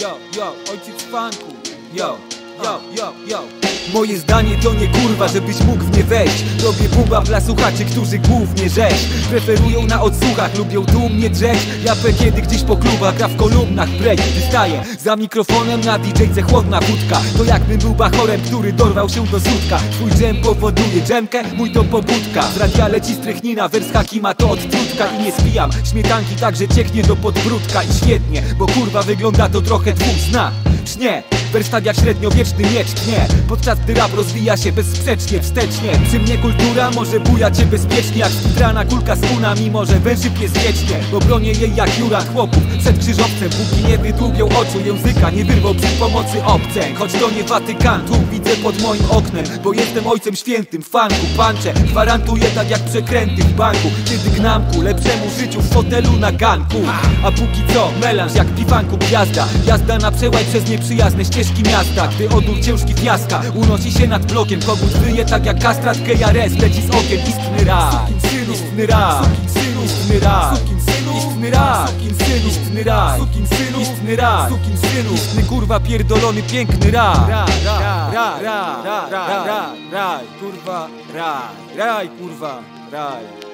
yo, yo, ojciec funku, yo, yo, yo, yo Moje zdanie to nie kurwa, żebyś mógł w nie wejść. Robię buba dla słuchaczy, którzy głównie rzeź. Preferują na odsłuchach, lubią dumnie drzeć. Japę kiedy gdzieś po klubach, gra w kolumnach break Wystaję za mikrofonem na DJ-ce chłodna wódka. To jakbym był bachorem, który dorwał się do sutka. Twój dżem powoduje dżemkę, mój to pobudka. Z radia leci strychnina, wers haki ma to odtrutka I nie spijam śmietanki, także cieknie do podbródka. I świetnie, bo kurwa wygląda to trochę dwuzna Cznie, Wersztat średniowieczny miecz tnie Podczas gdy rap rozwija się bezsprzecznie, wstecznie. Przy mnie kultura może buja cię bezpiecznie Jak skitrana kulka z una, mimo że węży pies wiecznie Bo bronię jej jak jura chłopów przed krzyżowcem. Póki nie wydłubią oczu języka, nie wyrwą przy pomocy obceń. Choć to nie Watykan, tu widzę pod moim oknem Bo jestem ojcem świętym, fanku, pancze. Gwarantuję tak jak przekręty w banku Kiedy gnam ku lepszemu życiu w fotelu na ganku. A póki co, melanż jak piwanku gwiazda. Jazda na przełaj przez nieprzyjazne ścieżki miasta Gdy odór ciężki fiaska unosi się nad blokiem. Kogut wyje tak jak kastrat KRS leci z okiem. Istny raj, istny raj, istny raj Istny raj, istny raj, istny raj Istny kurwa pierdolony piękny raj Raj, raj, raj, raj, raj, raj, raj, kurwa, raj, raj, kurwa, raj